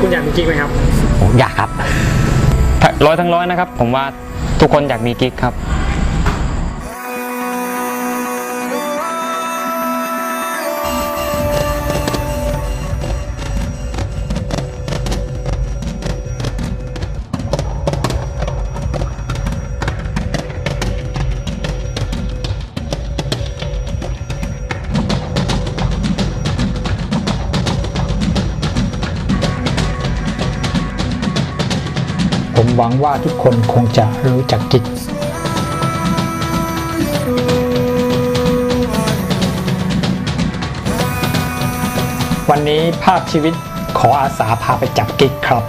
คุณอยากมีกิ๊กไหมครับ ผมอยากครับ ร้อยทั้งร้อยนะครับ ผมว่าทุกคนอยากมีกิ๊กครับ วังว่าทุกคนคงจะรู้จักกิ๊กวันนี้ภาพชีวิตขออาสาพาไปจับกิ๊กครับ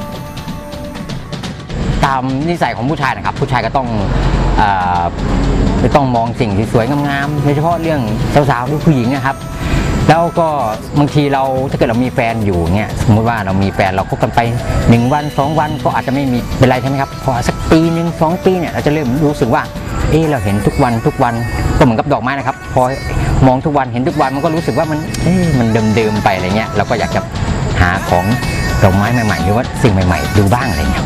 ตามนิสัยของผู้ชายนะครับ ผู้ชายก็ต้องออไม่ต้องมองสิ่งที่สวยงามๆโดยเฉพาะเรื่องสาวๆหรือผู้หญิงนะครับ แล้วก็บางทีเราถ้าเกิดเรามีแฟนอยู่เนี่ยสมมติว่าเรามีแฟนเราคบกันไปหนึ่งวันสองวันก็อาจจะไม่มีเป็นไรใช่ไหมครับพอสักปีหนึ่งสองปีเนี่ยเราจะเริ่มรู้สึกว่าเออเราเห็นทุกวันทุกวันก็เหมือนกับดอกไม้นะครับ พอมองทุกวันเห็นทุกวันมันก็รู้สึกว่ามันเอ๊ะมันเดิมๆไปอะไรเงี้ยเราก็อยากจะหาของดอกไม้ใหม่ๆหรือว่าสิ่งใหม่ ๆ ดูบ้างอะไรเงี้ย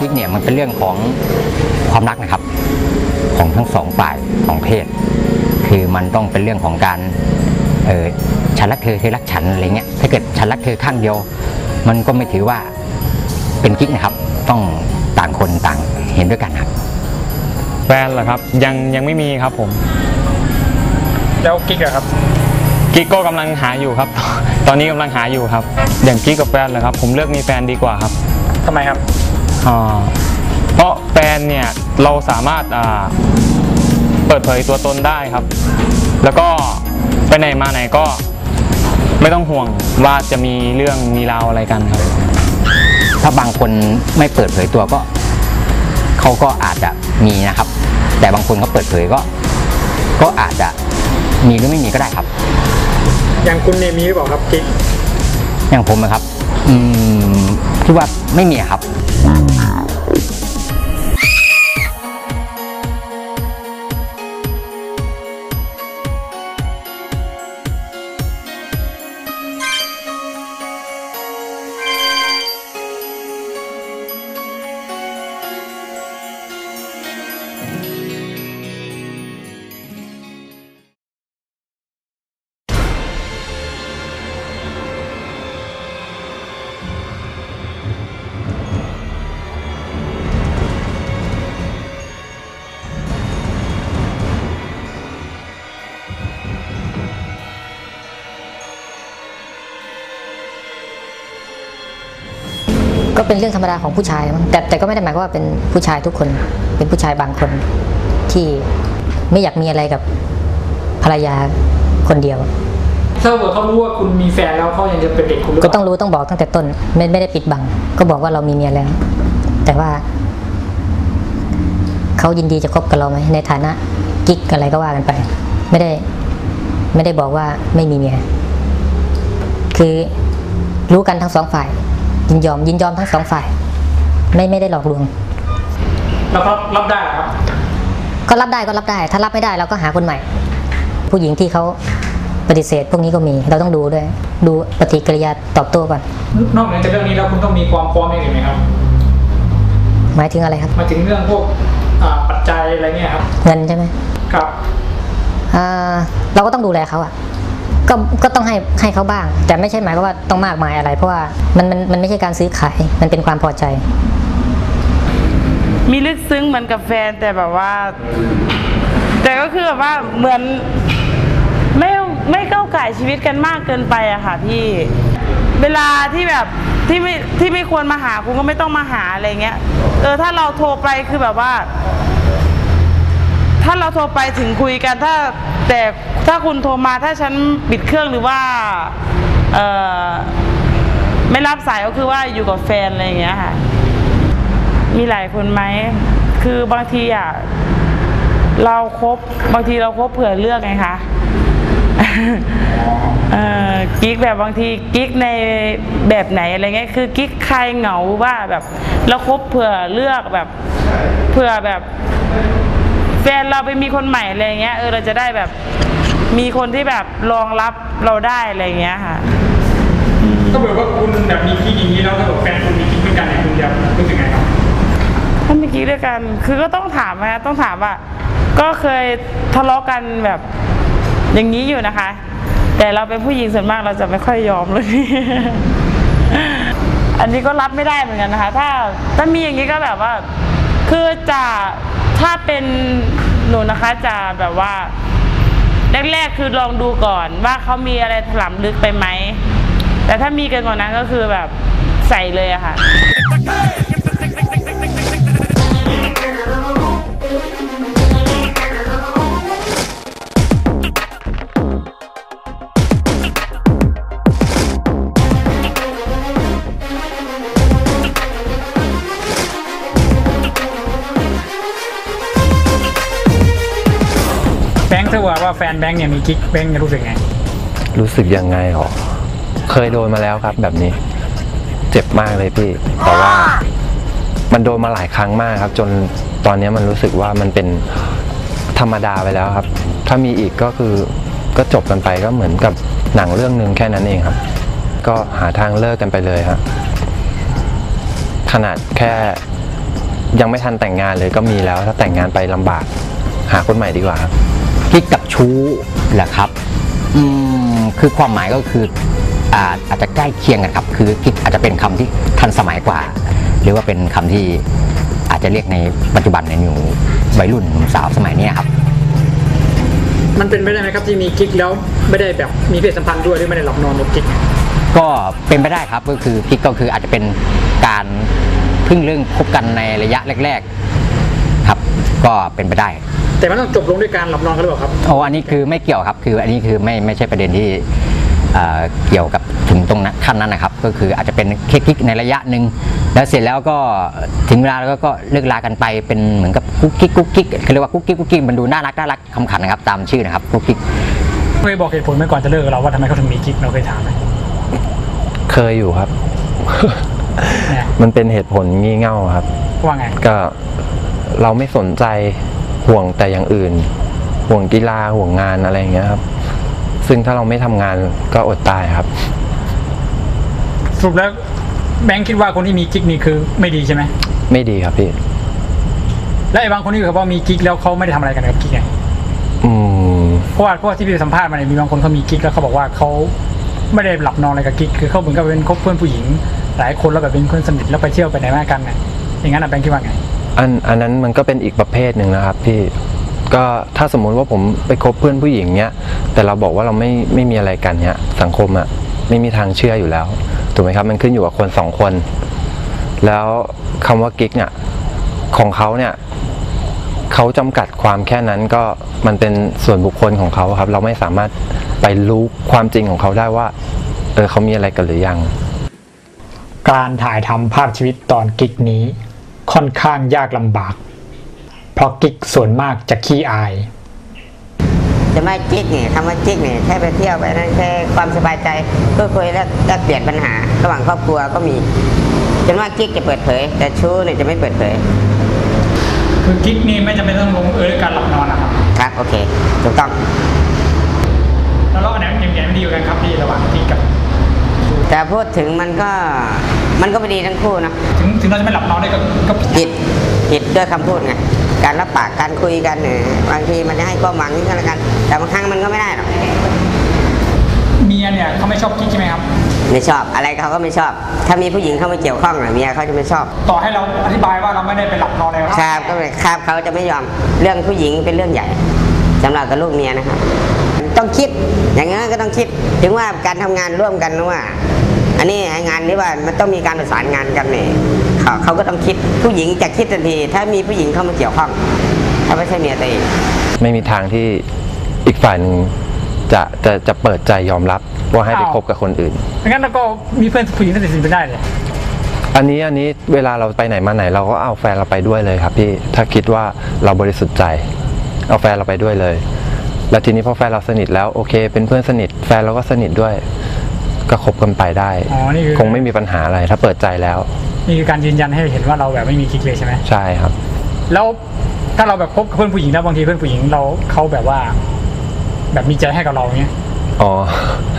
กิ๊กเนี่ยมันเป็นเรื่องของความรักนะครับ ของทั้งสองฝ่ายของเพศ คือมันต้องเป็นเรื่องของการเออฉันรักเธอเธอรักฉันอะไรเงี้ยถ้าเกิดฉันรักเธอข้างเดียว มันก็ไม่ถือว่าเป็นกิ๊กนะครับ ต้องต่างคนต่างเห็นด้วยกันครับแฟนเหรอครับยังยังไม่มีครับผม แล้วกิ๊กอะครับ กิ๊กก็กำลังหาอยู่ครับ ตอนนี้กำลังหาอยู่ครับ อย่างกิ๊กกับแฟนเหรอครับ ผมเลือกมีแฟนดีกว่าครับ ทำไมครับอ่า เพราะแฟนเนี่ยเราสามารถอ่าเปิดเผยตัวตนได้ครับ แล้วก็ไปไหนมาไหนก็ไม่ต้องห่วงว่าจะมีเรื่องมีราวอะไรกันครับ ถ้าบางคนไม่เปิดเผยตัวก็เขาก็อาจจะมีนะครับ แต่บางคนเขาเปิดเผยก็ ก็อาจจะมีหรือไม่มีก็ได้ครับ อย่างคุณเนี่ยมีหรือเปล่าครับกิ๊กอย่างผมนะครับ อืมคิดว่าไม่มีครับ ก็เป็นเรื่องธรรมดาของผู้ชายมั้งแต่แต่ก็ไม่ได้หมายความว่าเป็นผู้ชายทุกคน เป็นผู้ชายบางคนที่ไม่อยากมีอะไรกับภรรยาคนเดียว ถ้าเกิดเขารู้ว่าคุณมีแฟนแล้วเขายังจะเป็นเด็กคุณหรือเปก็ล่าต้องรู้ต้องบอกตั้งแต่ต้น ไม่ไม่ได้ปิดบัง ก็บอกว่าเรามีเมียแล้ว แต่ว่าเขายินดีจะคบกับเราไหมในฐานะกิ๊กอะไรก็ว่ากันไป ไม่ได้ไม่ได้บอกว่าไม่มีเมีย คือรู้กันทั้งสองฝ่าย ยินยอมยินยอมทั้งสองฝ่าย ไม่ไม่ได้หลอกลวงแล้วเขารับได้เหรอครับ ก็รับได้ก็รับได้ ถ้ารับไม่ได้เราก็หาคนใหม่ ผู้หญิงที่เขาปฏิเสธพวกนี้ก็มีเราต้องดูด้วย ดูปฏิกิริยาตอบโต้ก่อนนอกเหนือจากเรื่องนี้แล้วคุณต้องมีความพร้อมอย่างอื่นไหมครับ หมายถึงอะไรครับมาถึงเรื่องพวกอ่าปัจจัยอะไรเงี้ยครับเงินใช่ไหมครับอ่าเราก็ต้องดูแลเขาอะ ก็ก็ต้องให้ให้เขาบ้าง แต่ไม่ใช่หมายความว่าต้องมากมายอะไร เพราะว่ามันมันมันไม่ใช่การซื้อขาย มันเป็นความพอใจ มีลึกซึ้งเหมือนกับแฟนแต่แบบว่า แต่ก็คือแบบว่าเหมือนไม่ไม่ก้าวไก่ชีวิตกันมากเกินไปอะค่ะพี่เวลาที่แบบที่ไม่ที่ไม่ควรมาหาคุณก็ไม่ต้องมาหาอะไรเงี้ยเออถ้าเราโทรไปคือแบบว่า ถ้าเราโทรไปถึงคุยกันถ้าแต่ถ้าคุณโทรมาถ้าฉันปิดเครื่องหรือว่าไม่รับสายก็คือว่าอยู่กับแฟนอะไรอย่างเงี้ยค่ะ มีหลายคนไหม คือบางทีอะเราครบบางทีเราครบเผื่อเลือกไงคะเออกิ๊กแบบบางทีกิ๊กในแบบไหนอะไรเงี้ยคือกิ๊กใครเหงาว่าแบบเราคบเผื่อเลือกแบบเผื่อแบบ แฟนเราไปมีคนใหม่อะไรเงี้ยเออเราจะได้แบบมีคนที่แบบรองรับเราได้อะไรเงี้ยค่ะ ก็แบบว่าคุณแบบมีกิ๊กอย่างนี้แล้วถ้าแบบแฟนคุณมีกิ๊กเหมือนกันเนี่ยคุณจะรู้สึกไงครับถ้ามีกิ๊กด้วยกันคือก็ต้องถามนะต้องถามว่า ก็เคยทะเลาะกันแบบอย่างนี้อยู่นะคะ แต่เราเป็นผู้หญิงส่วนมากเราจะไม่ค่อยยอมเลย อันนี้ก็รับไม่ได้เหมือนกันนะคะ ถ้าถ้ามีอย่างนี้ก็แบบว่า คือจะ ถ้าเป็นหนูนะคะจะแบบว่า แรกๆคือลองดูก่อนว่าเขามีอะไรถลำลึกไปไหม แต่ถ้ามีเกันกว่านั้นก็คือแบบใส่เลยอะค่ะ แฟนแบงค์เนี่ยมีกิ๊กแบงค์จะรู้สึกไง รู้สึกยังไงหรอ เคยโดนมาแล้วครับ แบบนี้ เจ็บมากเลยพี่ แต่ว่า มันโดนมาหลายครั้งมากครับ จนตอนนี้มันรู้สึกว่ามันเป็นธรรมดาไปแล้วครับ ถ้ามีอีกก็คือก็จบกันไปก็เหมือนกับหนังเรื่องหนึ่งแค่นั้นเองครับ ก็หาทางเลิกกันไปเลยครับขนาดแค่ยังไม่ทันแต่งงานเลยก็มีแล้ว ถ้าแต่งงานไปลำบาก หาคนใหม่ดีกว่าครับ กิ๊กกับชู้เหรอครับอืมคือความหมายก็คืออาอาจจะใกล้เคียงกันครับ คือกิ๊กอาจจะเป็นคำที่ทันสมัยกว่า หรือว่าเป็นคำที่อาจจะเรียกในปัจจุบันในอยู่วัยรุ่นหนุ่มสาวสมัยเนี้ยครับ มันเป็นไปได้ไหมครับที่มีกิ๊กแล้วไม่ได้แบบมีเพศสัมพันธ์ด้วยหรือไม่ได้หลับนอนกับกิ๊กก็เป็นไปได้ครับก็คือกิ๊กก็คืออาจจะเป็นการเพิ่งเรื่องคบกันในระยะแรก ๆ ครับ ก็เป็นไปได้ แต่มันต้องจบลงด้วยการหลับนอนกันหรือเปล่าครับโอ้อันนี้คือไม่เกี่ยวครับ คืออันนี้คือไม่ไม่ใช่ประเด็นที่เอ่อเกี่ยวกับถึงตรงนั้นขั้นนั้นนะครับ ก็คืออาจจะเป็นแค่กิ๊กในระยะหนึ่งแล้วเสร็จแล้วก็ถึงเวลาแล้วก็ก็เลิกลากันไปเป็นเหมือนกับกุ๊กกิ๊กกุ๊กกิ๊กเขาเรียกว่ากุ๊กกิ๊กกุ๊กกิ๊กมันดูน่ารักน่ารักขำขันนะครับตามชื่อนะครับกุ๊กกิ๊กเคยบอกเหตุผลไหมก่อนจะเลิกกับเราว่าทำไมเขาถึงมีกิ๊กเราเคยถามไหมเคยอยู่ครับเนี่ยมันเป็นเหตุผลงี่เง่าครับว่าไงก็เราไม่สนใจ ห่วงแต่อย่างอื่น ห่วงกีฬาห่วงงานอะไรอย่างเงี้ยครับ ซึ่งถ้าเราไม่ทำงานก็อดตายครับ สรุปแล้วแบงค์คิดว่าคนที่มีกิ๊กนี่คือไม่ดีใช่ไหมไม่ดีครับพี่ และไอ้บางคนที่เขาบอกมีกิ๊กแล้วเขาไม่ได้ทำอะไรกันกับกิ๊กไงอืม เพราะว่าเพราะว่าที่พี่ไปสัมภาษณ์มาเนี่ยมีบางคนเขามีกิ๊กแล้วเขาบอกว่าเขาไม่ได้หลับนอนอะไรกับกิ๊กคือเขาเหมือนกับเป็นคบเพื่อนผู้หญิง หลายคนแล้วแบบเป็นเพื่อนสนิทแล้วไปเที่ยวไปไหนมากันเนี่ยอย่างนั้นอะแบงค์คิดว่าไง อันอันนั้นมันก็เป็นอีกประเภทหนึ่งนะครับพี่ก็ถ้าสมมุติว่าผมไปคบเพื่อนผู้หญิงเนี้ยแต่เราบอกว่าเราไม่ไม่มีอะไรกันเนี้ยสังคมอะไม่มีทางเชื่ออยู่แล้วถูกไหมครับมันขึ้นอยู่กับคนสองคน แล้วคำว่ากิ๊กเนี่ยของเขาเนี่ยเขาจำกัดความแค่นั้นก็มันเป็นส่วนบุคคลของเขาครับ เราไม่สามารถไปรู้ความจริงของเขาได้ว่าเออเขามีอะไรกันหรือยัง การถ่ายทำภาพชีวิตตอนกิ๊กนี้ ค่อนข้างยากลำบาก เพราะกิ๊กส่วนมากจะขี้อาย จะไม่จิ๊กเนี่ยคำว่าจิ๊กเนี่ยแค่ไปเที่ยวไปนั่นแค่ความสบายใจเพื่อคุยแลกแลกเปลี่ยนปัญหา ระหว่างครอบครัวก็มีจนว่ากิ๊กจะเปิดเผย แต่ชู้เนี่ยจะไม่เปิดเผย คือกิ๊กนี่ไม่จำเป็นต้องลงเอยด้วยการหลับนอนนะครับครับโอเคถูกต้องแล้วเราอันไหนมันยังไงไม่ดีกว่ากันครับพี่ระหว่างกิ๊กกับ แต่พูดถึงมันก็ มันก็ไม่ดีทั้งคู่เนอะถึงถึงเราจะไม่หลับนอนได้ก็ก็ผิดผิดด้วยคำพูดไงการรับปากการคุยกันเนี่ยบางทีมันจะให้ความหวังซึ่งกันและกัน แต่บางครั้งมันก็ไม่ได้หรอกเมียเนี่ยเขาไม่ชอบกิ๊กใช่ไหมครับไม่ชอบอะไรเขาก็ไม่ชอบ ถ้ามีผู้หญิงเข้ามาเกี่ยวข้องน่ะเมียเขาจะไม่ชอบ ต่อให้เราอธิบายว่าเราไม่ได้ไปหลับนอนอะไรกับคเขารับก็เลยครับเขาจะไม่ยอมเรื่องผู้หญิงเป็นเรื่องใหญ่สำหรับกับลูกเมียนะครับต้องคิดอย่างนั้นก็ต้องคิดถึงว่าการทำงานร่วมกันนะว่า อันนี้ไอ้งานนี้ว่ามันต้องมีการประสานงานกันเนี่ยเขาเขาก็ต้องคิดผู้หญิงจะคิดทันที ถ้ามีผู้หญิงเข้ามาเกี่ยวข้อง ถ้าไม่ใช่เมียตัวเองไม่มีทางที่อีกฝ่ายหนึ่งจะจะจะเปิดใจยอมรับว่าให้ไปคบกับคนอื่น งั้นเราก็มีเพื่อนผู้หญิงสนิทๆไปได้เลยอันนี้อันนี้เวลาเราไปไหนมาไหนเราก็เอาแฟนเราไปด้วยเลยครับพี่ถ้าคิดว่าเราบริสุทธิ์ใจ เอาแฟนเราไปด้วยเลย แล้วทีนี้พอแฟนเราสนิทแล้วโอเค เป็นเพื่อนสนิท แฟนเราก็สนิทด้วย ก็คบกันไปได้ อ๋อนี่คือคงไม่มีปัญหาอะไรถ้าเปิดใจแล้ว นี่คือการยืนยันให้เห็นว่าเราแบบไม่มีกิ๊กเลยใช่ไหมใช่ครับ แล้วถ้าเราแบบคบกับเพื่อนผู้หญิงแล้วบางทีเพื่อนผู้หญิงเราเขาแบบว่า แบบมีใจให้กับเราเงี้ยอ๋อ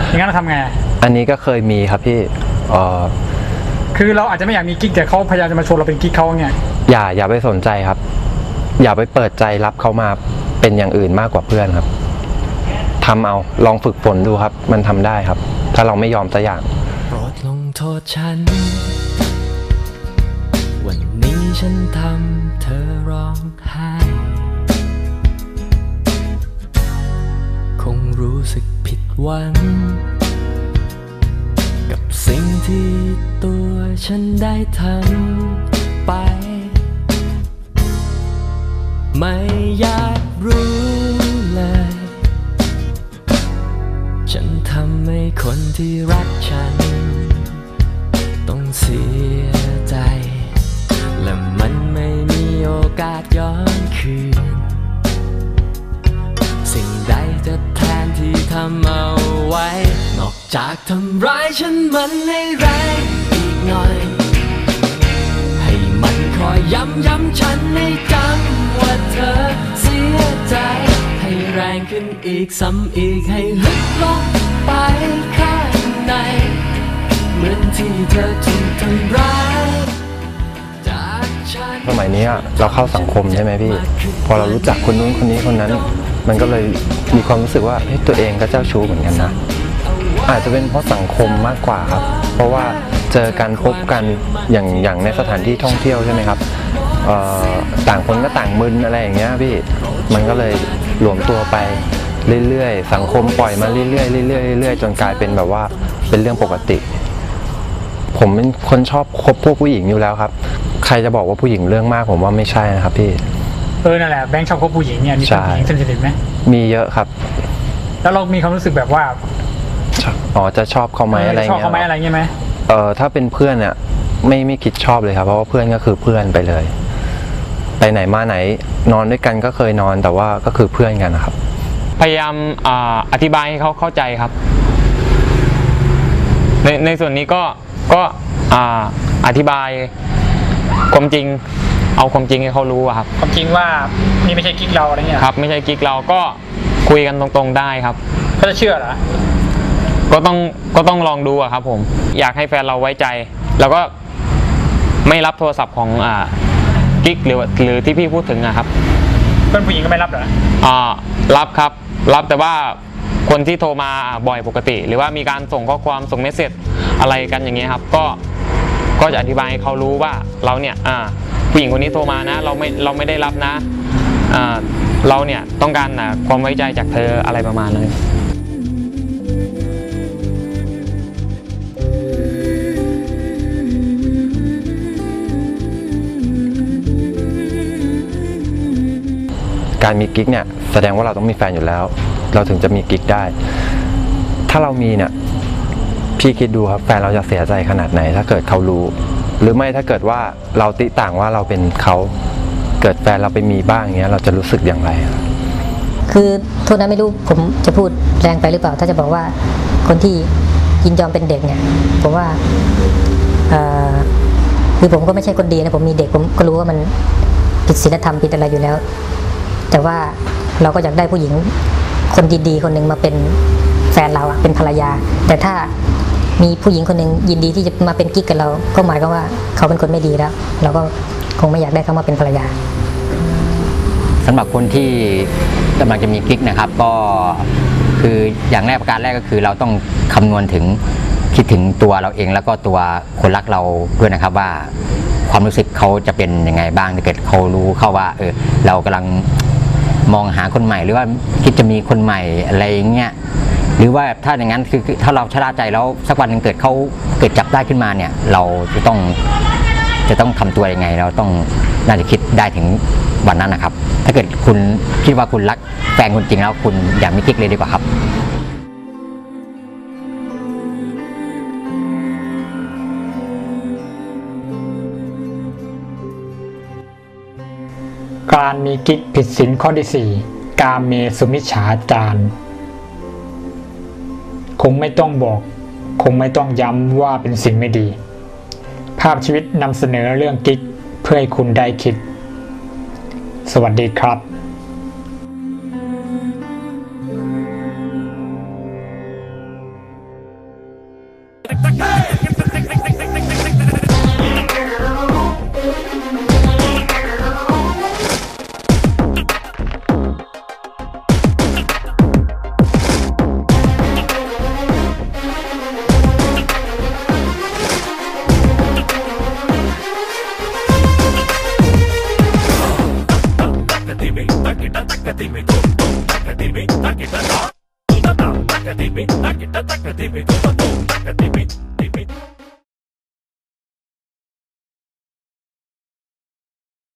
อย่างนั้นเราทำไงอันนี้ก็เคยมีครับพี่เอ่อคือเราอาจจะไม่อยากมีกิ๊กแต่เขาพยายามจะมาชวนเราเป็นกิ๊กเขาเงี้ยอย่าอย่าไปสนใจครับ อย่าไปเปิดใจรับเขามาเป็นอย่างอื่นมากกว่าเพื่อนครับทำเอาลองฝึกฝนดูครับ มันทำได้ครับ ถ้าเราไม่ยอมสักอย่างโปรดลงโทษฉัน วันนี้ฉันทำเธอร้องไห้ คงรู้สึกผิดหวัง กับสิ่งที่ตัวฉันได้ทำไป ไม่อยาก ที่รักฉัน ต้องเสียใจ และมันไม่มีโอกาสย้อนคืน สิ่งใดจะแทนที่ทำเอาไว้ นอกจากทำร้ายฉันมันให้แรงอีกหน่อย ให้มันคอยย้ำย้ำฉันให้จำว่าเธอเสียใจ ให้แรงขึ้นอีกซ้ำอีกให้ลึกลงไปข้า ในเหมือนที่เธอถูกทำร้ายจากฉัน สมัยนี้อะเราเข้าสังคมใช่ไหมพี่ พอเรารู้จักคนนู้นคนนี้คนนั้น มันก็เลยมีความรู้สึกว่าเฮ้ยตัวเองก็เจ้าชู้เหมือนกันนะ อาจจะเป็นเพราะสังคมมากกว่าครับ เพราะว่าเจอกันพบกันอย่างอย่างในสถานที่ท่องเที่ยวใช่ไหมครับเอ่อต่างคนก็ต่างมึนอะไรอย่างเงี้ยพี่ มันก็เลยหลวมตัวไป เรื่อยๆ สังคมปล่อยมาเรื่อยๆเรื่อยๆเรื่อยๆจนกลายเป็นแบบว่าเป็นเรื่องปกติ ผมเป็นคนชอบคบพวกผู้หญิงอยู่แล้วครับ ใครจะบอกว่าผู้หญิงเรื่องมากผมว่าไม่ใช่นะครับพี่เออนั่นแหละแบงค์ชอบคบผู้หญิงเนี่ยมีใช่ผู้หญิงสนิทไหมมีเยอะครับ แล้วเรามีความรู้สึกแบบว่าอ๋อจะชอบเขาไหมอะไรชอบเงี้ยเขาไหมอะไรเงี้ยไหมเออถ้าเป็นเพื่อนเนี่ยไม่ไม่คิดชอบเลยครับ เพราะว่าเพื่อนก็คือเพื่อนไปเลย ไปไหนมาไหนนอนด้วยกันก็เคยนอนแต่ว่าก็คือเพื่อนกันนะครับ พยายามอ่าอธิบายให้เขาเข้าใจครับ ในในส่วนนี้ก็ก็อ่าอธิบายความจริงเอาความจริงให้เขารู้อะครับ ความจริงว่านี่ไม่ใช่กิ๊กเราอะไรเงี้ยครับ ไม่ใช่กิ๊กเราก็คุยกันตรงๆได้ครับเขาจะเชื่อเหรอก็ต้องก็ต้องลองดูอะครับ ผม อยากให้แฟนเราไว้ใจ แล้วก็ไม่รับโทรศัพท์ของอ่ากิ๊กหรือว่าหรือที่พี่พูดถึงอะครับ เพื่อนผู้หญิงก็ไม่รับเหรออ่ารับครับ รับแต่ว่าคนที่โทรมาบ่อยปกติ หรือว่ามีการส่งข้อความส่งเมสเซจอะไรกันอย่างเงี้ยครับ ก็ก็จะอธิบายให้เขารู้ว่าเราเนี่ยผู้หญิงคนนี้โทรมานะ เราไม่เราไม่ได้รับนะเราเนี่ยต้องการอ่าความไว้ใจจากเธออะไรประมาณนั้นการมีกิ๊กเนี่ย แสดงว่าเราต้องมีแฟนอยู่แล้ว เราถึงจะมีกิ๊กได้ ถ้าเรามีเนี่ยพี่คิดดูครับแฟนเราจะเสียใจขนาดไหน ถ้าเกิดเขารู้ หรือไม่ถ้าเกิดว่าเราติต่างว่าเราเป็นเขาเกิดแฟนเราไปมีบ้างอย่างเงี้ยเราจะรู้สึกอย่างไร คือโทษนะไม่รู้ผมจะพูดแรงไปหรือเปล่า ถ้าจะบอกว่าคนที่ยินยอมเป็นเด็กเนี่ยผมว่าคือผมก็ไม่ใช่คนดีนะผมมีเด็กผมก็รู้ว่ามันผิดศีลธรรมผิดอะไรอยู่แล้ว แต่ว่า เราก็อยากได้ผู้หญิงคนดีๆคนหนึ่งมาเป็นแฟนเราอะเป็นภรรยา แต่ถ้ามีผู้หญิงคนหนึ่งยินดีที่จะมาเป็นกิ๊กกับเรา ก็หมายความว่าเขาเป็นคนไม่ดีแล้ว เราก็คงไม่อยากได้เขามาเป็นภรรยาสำหรับคนที่กำลังจะมีกิ๊กนะครับ ก็คืออย่างแรกประการแรกก็คือ เราต้องคำนวณถึงคิดถึงตัวเราเองแล้วก็ตัวคนรักเราด้วยนะครับว่าความรู้สึกเขาจะเป็นยังไงบ้างถ้าเกิดเขารู้เข้าว่าเออเรากำลัง มองหาคนใหม่หรือว่าคิดจะมีคนใหม่อะไรอย่างเงี้ยหรือว่าถ้าอย่างนั้นคือถ้าเราชะล่าใจแล้วสักวันหนึ่งเกิดเขาเกิดจับได้ขึ้นมาเนี่ย เราจะต้องจะต้องทำตัวยังไง เราต้องน่าจะคิดได้ถึงวันนั้นนะครับ ถ้าเกิดคุณคิดว่าคุณรักแฟนคุณจริงแล้วคุณอย่ามีกิ๊กเลยดีกว่าครับ การมีกิ๊กผิดศีลข้อที่สี่กาเมสุมิฉาจารคงไม่ต้องบอก คงไม่ต้องย้ำว่าเป็นสิ่งไม่ดี ภาพชีวิตนำเสนอเรื่องกิ๊กเพื่อให้คุณได้คิด สวัสดีครับ